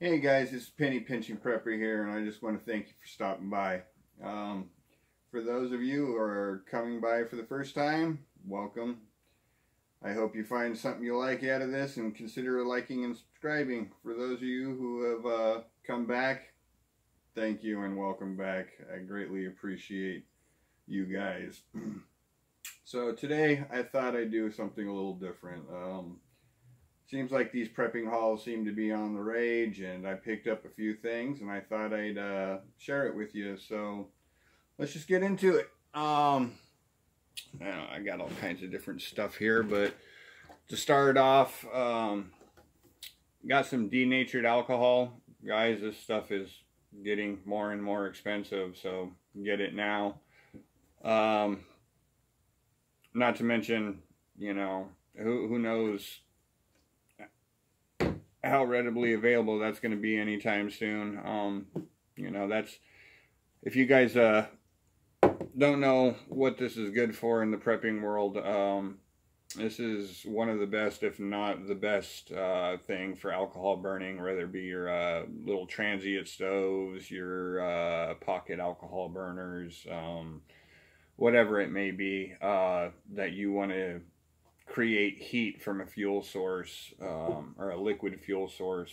Hey guys, it's Penny Pinching Prepper here, and I just want to thank you for stopping by. Um, for those of you who are coming by for the first time, welcome. I hope you find something you like out of this and consider liking and subscribing. For those of you who have uh, come back, thank you and welcome back. I greatly appreciate you guys. so today I thought I'd do something a little different. Um, seems like these prepping hauls seem to be on the rage and I picked up a few things and I thought I'd uh, share it with you. So let's just get into it. Um, I, got all kinds of different stuff here, but to start off, um, got some denatured alcohol. Guys, this stuff is getting more and more expensive, so get it now. Um, not to mention, you know, who, who knows how readily available that's going to be anytime soon. Um, you know, that's if you guys uh, don't know what this is good for in the prepping world, um, this is one of the best, if not the best, uh, thing for alcohol burning, whether it be your uh, little Trangia stoves, your uh, pocket alcohol burners, um, whatever it may be uh, that you want to create heat from a fuel source um, or a liquid fuel source.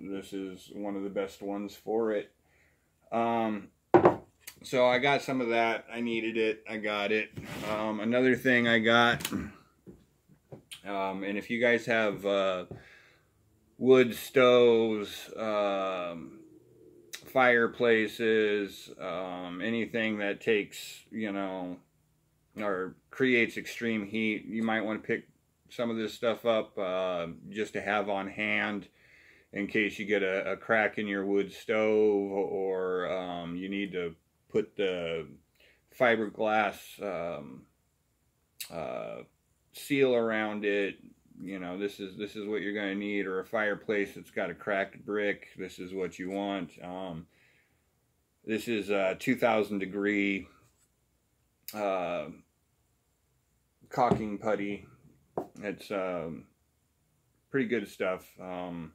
This is one of the best ones for it. Um, so I got some of that. I needed it. I got it. Um, another thing I got, um, and if you guys have uh, wood stoves, um, fireplaces, um, anything that takes, you know, or creates extreme heat, you might want to pick some of this stuff up uh, just to have on hand in case you get a, a crack in your wood stove or um, you need to put the fiberglass um, uh, seal around it. You know, this is this is what you're going to need, or a fireplace that's got a cracked brick. This is what you want. Um, this is a 2,000 degree uh, caulking putty. It's um, pretty good stuff. Um,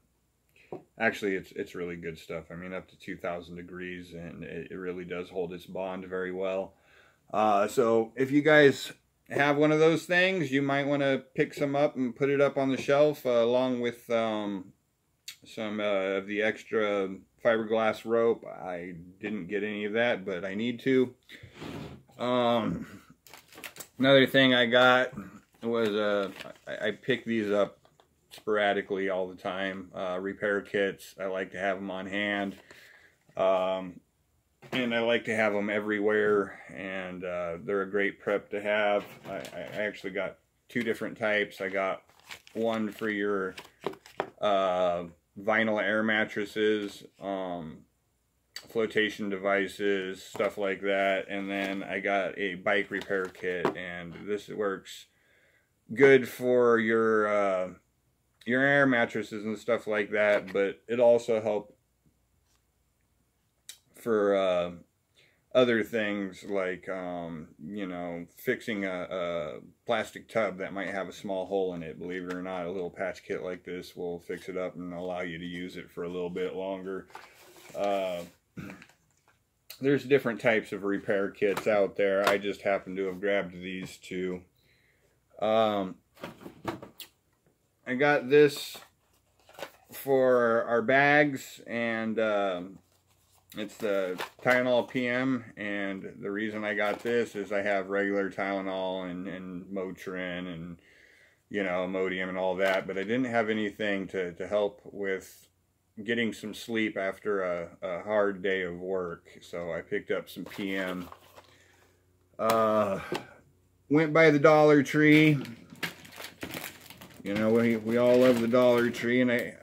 actually, it's it's really good stuff. I mean, up to 2,000 degrees, and it, it, really does hold its bond very well. Uh, so if you guys have one of those things, you might want to pick some up and put it up on the shelf uh, along with um, some uh, of the extra fiberglass rope. I didn't get any of that, but I need to. Um, Another thing I got was uh, I, I pick these up sporadically all the time. Uh, repair kits, I like to have them on hand. Um, and I like to have them everywhere, and uh, they're a great prep to have. I, I, actually got two different types. I got one for your uh, vinyl air mattresses. Um, flotation devices, stuff like that. And then I got a bike repair kit, and this works good for your uh, your air mattresses and stuff like that. But it also help for uh, other things like um, you know fixing a, a, plastic tub that might have a small hole in it. Believe it or not, a little patch kit like this will fix it up and allow you to use it for a little bit longer. Uh, there's different types of repair kits out there. I just happen to have grabbed these two. Um, I got this for our bags and um, it's the Tylenol PM and the reason I got this is I have regular Tylenol and, and Motrin and you know Imodium and all that but I didn't have anything to, to help with getting some sleep after a, a, hard day of work. So I picked up some PM. Uh, went by the Dollar Tree. You know, we, we all love the Dollar Tree. And I,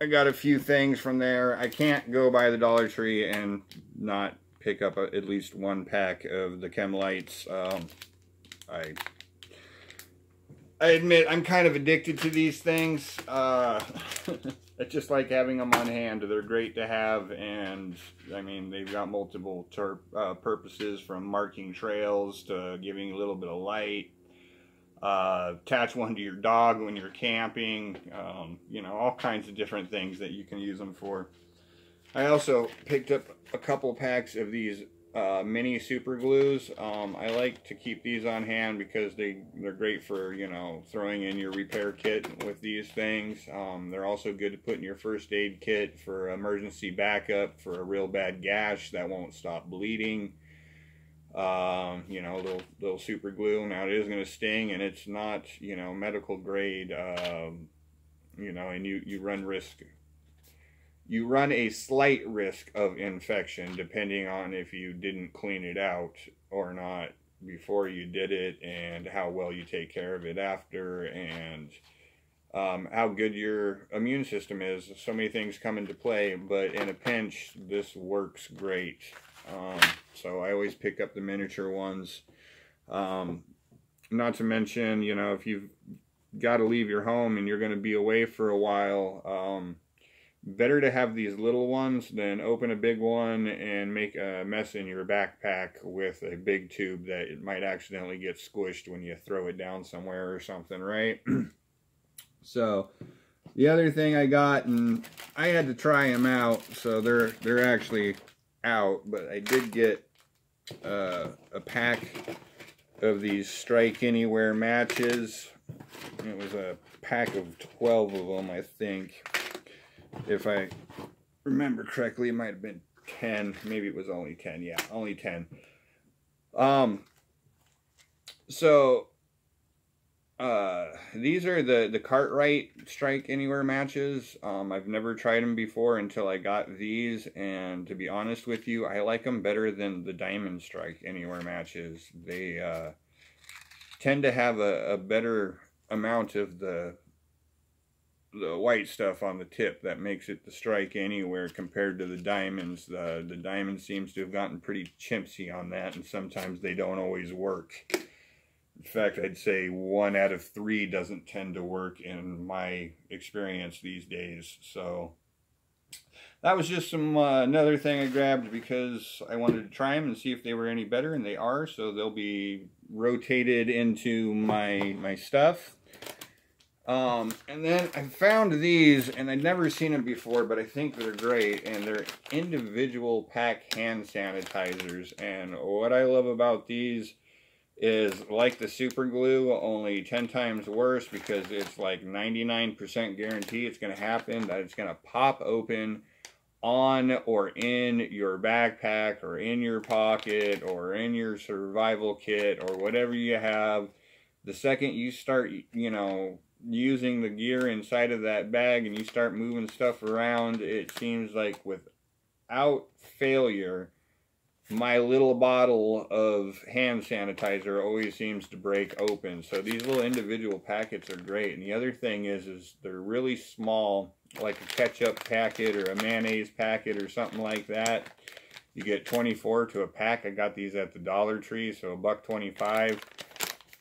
I got a few things from there. I can't go by the Dollar Tree and not pick up a, at least one pack of the Chemlights. Um, I I admit I'm kind of addicted to these things. Uh, it's just like having them on hand. They're great to have, and I mean they've got multiple uh, purposes from marking trails to giving a little bit of light. uh, attach one to your dog when you're camping, um, you know, all kinds of different things that you can use them for. I also picked up a couple packs of these uh, mini super glues. Um, I like to keep these on hand because they, they're great for, you know, throwing in your repair kit with these things. Um, they're also good to put in your first aid kit for emergency backup for a real bad gash that won't stop bleeding um, you know, little little super glue. Now it is going to sting, and it's not you know medical grade. Um, you know, and you you run risk. You run a slight risk of infection depending on if you didn't clean it out or not before you did it, and how well you take care of it after, and um, how good your immune system is. So many things come into play, but in a pinch, this works great. Um, so I always pick up the miniature ones. Um, not to mention, you know, if you've got to leave your home and you're going to be away for a while, um, better to have these little ones than open a big one and make a mess in your backpack with a big tube that it might accidentally get squished when you throw it down somewhere or something, right? so the other thing I got, and I had to try them out, so they're they're actually out, but I did get uh, a pack of these Strike Anywhere matches. It was a pack of 12 of them, I think. If I remember correctly, it might have been 10. Maybe it was only 10. Yeah, only 10. Um, so uh, these are the, the Cartwright Strike Anywhere matches. Um, I've never tried them before until I got these, and to be honest with you, I like them better than the Diamond Strike Anywhere matches. They uh, tend to have a, a better amount of the the white stuff on the tip that makes it the strike anywhere compared to the diamonds. The, the diamond seems to have gotten pretty chimpsy on that, and sometimes they don't always work. In fact, I'd say one out of three doesn't tend to work in my experience these days. So that was just some uh, another thing I grabbed because I wanted to try them and see if they were any better, and they are. So they'll be rotated into my my stuff. Um, and then I found these, and I'd never seen them before, but I think they're great, and they're individual pack hand sanitizers. And what I love about these is like the super glue only 10 times worse because it's like 99% guarantee it's going to happen that it's going to pop open on or in your backpack or in your pocket or in your survival kit or whatever you have the second you start you know using the gear inside of that bag and you start moving stuff around it seems like without failure my little bottle of hand sanitizer always seems to break open. So these little individual packets are great. And the other thing is, is they're really small, like a ketchup packet or a mayonnaise packet or something like that. You get 24 to a pack. I got these at the Dollar Tree, so a buck 25.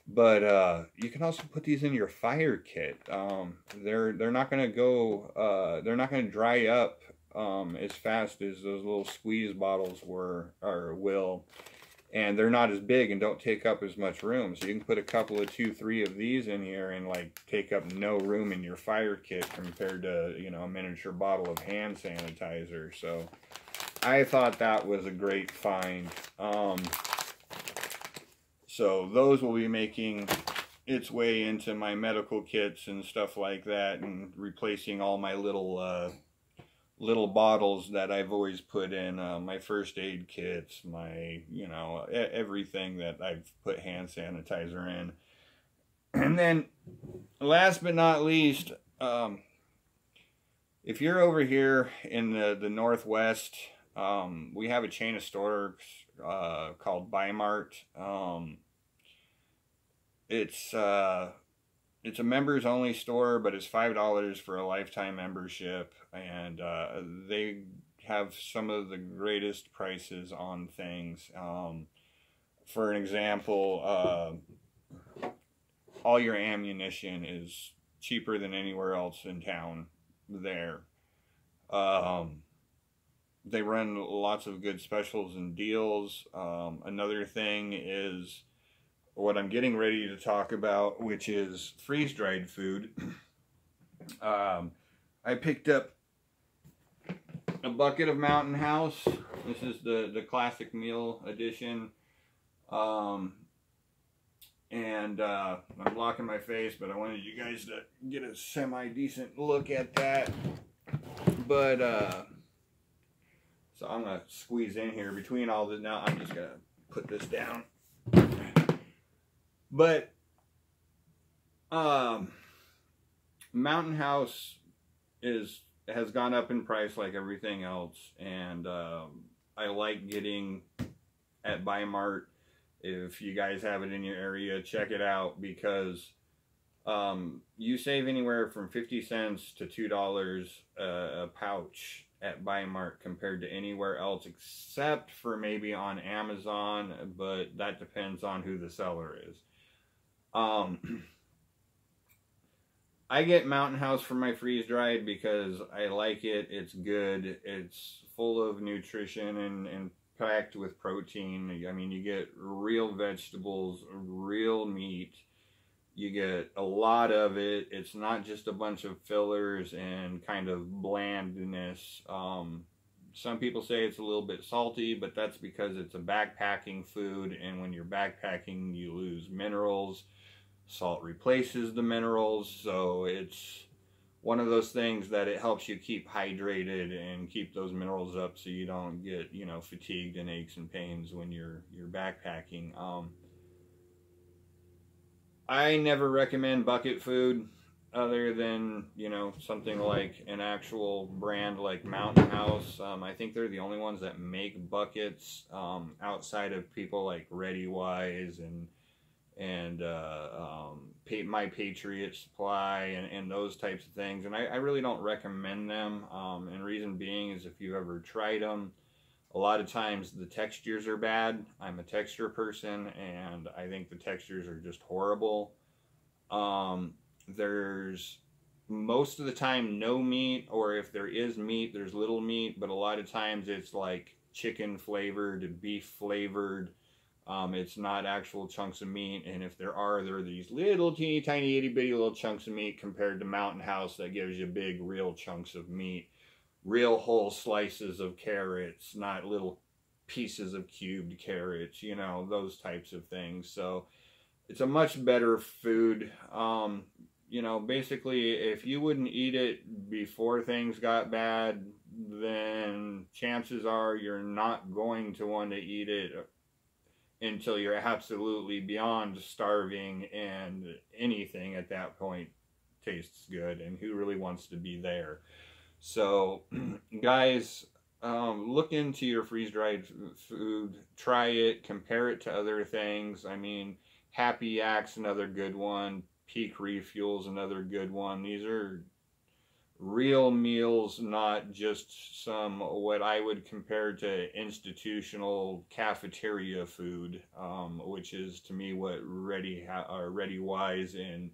But uh, you can also put these in your fire kit. Um, they're they're not gonna go. Uh, they're not gonna dry up um, as fast as those little squeeze bottles were or will and they're not as big and don't take up as much room so you can put a couple of two three of these in here and like take up no room in your fire kit compared to you know a miniature bottle of hand sanitizer so I thought that was a great find um, so those will be making its way into my medical kits and stuff like that and replacing all my little uh, little bottles that I've always put in uh, my first aid kits, my, you know, everything that I've put hand sanitizer in. And then, last but not least, um, if you're over here in the, the Northwest, um, we have a chain of stores uh, called Bi-Mart. Um, it's uh, it's a members only store, but it's five dollars for a lifetime membership, and uh, they have some of the greatest prices on things. Um, for an example, uh, all your ammunition is cheaper than anywhere else in town. There, um, they run lots of good specials and deals. Um, another thing is what I'm getting ready to talk about, which is freeze dried food. um, I picked up a bucket of Mountain House. This is the, the classic meal edition. Um, and uh, I'm blocking my face, but I wanted you guys to get a semi-decent look at that. But, uh, so I'm going to squeeze in here between all this. Now I'm just going to put this down. But, um, Mountain House is has gone up in price like everything else, and um, I like getting at Bi-Mart if you guys have it in your area, check it out because um, you save anywhere from 50 cents to $2 a, a pouch at Bi-Mart compared to anywhere else except for maybe on Amazon, but that depends on who the seller is. Um, I get Mountain House for my freeze dried because I like it. It's good. It's full of nutrition and, and packed with protein. I mean, you get real vegetables, real meat. You get a lot of it. It's not just a bunch of fillers and kind of blandness. Um, some people say it's a little bit salty, but that's because it's a backpacking food, and when you're backpacking, you lose minerals. Salt replaces the minerals, so it's one of those things that it helps you keep hydrated and keep those minerals up so you don't get you know fatigued and aches and pains when you're you're backpacking. Um, i never recommend bucket food other than you know something like an actual brand like mountain house. Um, i think they're the only ones that make buckets um, outside of people like ReadyWise and and uh, um, my Patriot Supply and, and those types of things. And I, I really don't recommend them. Um, and reason being is if you've ever tried them, a lot of times the textures are bad. I'm a texture person, and I think the textures are just horrible. Um, there's most of the time no meat, or if there is meat, there's little meat, but a lot of times it's like chicken flavored, beef flavored, um, it's not actual chunks of meat, and if there are, there are these little teeny tiny itty bitty little chunks of meat compared to Mountain House that gives you big real chunks of meat. Real whole slices of carrots, not little pieces of cubed carrots, you know, those types of things. So it's a much better food. Um, you know, basically, if you wouldn't eat it before things got bad, then chances are you're not going to want to eat it until you're absolutely beyond starving and anything at that point tastes good and who really wants to be there. So guys um, look into your freeze-dried food. Try it. Compare it to other things. I mean happy yak's another good one. Peak refuels another good one. These are real meals, not just some what I would compare to institutional cafeteria food, um, which is to me what Ready or ReadyWise and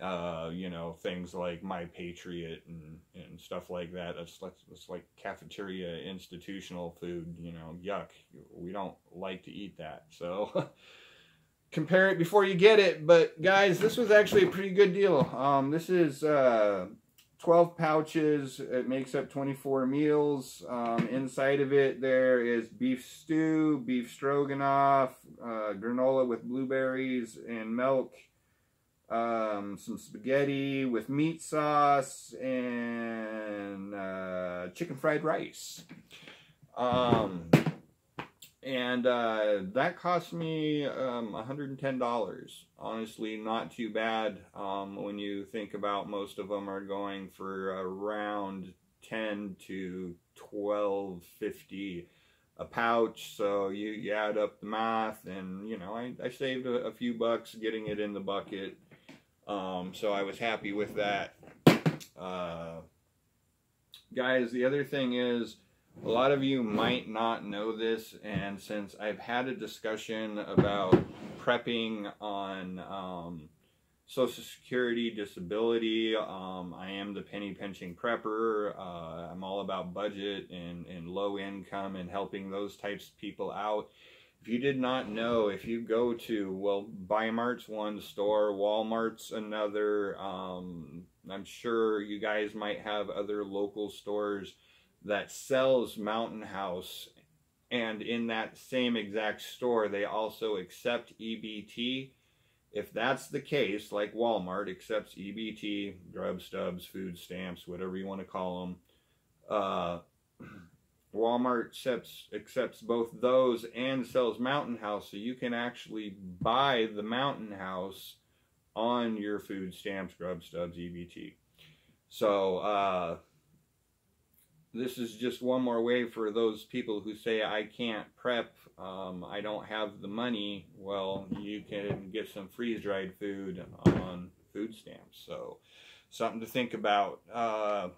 uh, you know things like My Patriot and, and stuff like that. That's like that's like cafeteria institutional food. You know, yuck. We don't like to eat that. So. compare it before you get it but guys this was actually a pretty good deal um, this is uh, 12 pouches. It makes up 24 meals. Um, inside of it, there is beef stew, beef stroganoff, uh, granola with blueberries and milk, um, some spaghetti with meat sauce, and uh, chicken fried rice. Um, and uh, that cost me um, $110 honestly not too bad um, when you think about most of them are going for around 10 to 12.50 a pouch. So you, you add up the math and you know I, I saved a, a few bucks getting it in the bucket. Um, so I was happy with that. Uh, guys the other thing is a lot of you might not know this, and since I've had a discussion about prepping on um, Social Security, disability, um, I am the penny pinching prepper. Uh, I'm all about budget and, and low income and helping those types of people out. if you did not know, if you go to, well, Bi-Mart's one store, Walmart's another, um, I'm sure you guys might have other local stores that sells Mountain House and in that same exact store they also accept EBT. If that's the case, like Walmart accepts EBT, grub stubs, food stamps, whatever you want to call them, uh, Walmart accepts accepts both those and sells Mountain House, so you can actually buy the Mountain House on your food stamps, grub stubs, EBT. So uh, this is just one more way for those people who say I can't prep, um, I don't have the money. Well, you can get some freeze dried food on food stamps. So something to think about. Uh,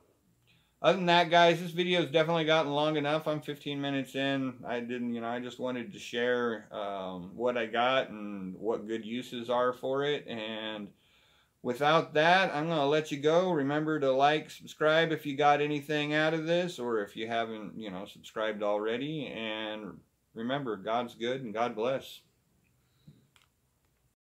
other than that, guys, this video has definitely gotten long enough. I'm 15 minutes in. I didn't, you know, I just wanted to share um, what I got and what good uses are for it. And without that, I'm going to let you go. Remember to like, subscribe if you got anything out of this or if you haven't, you know, subscribed already. And remember, God's good and God bless.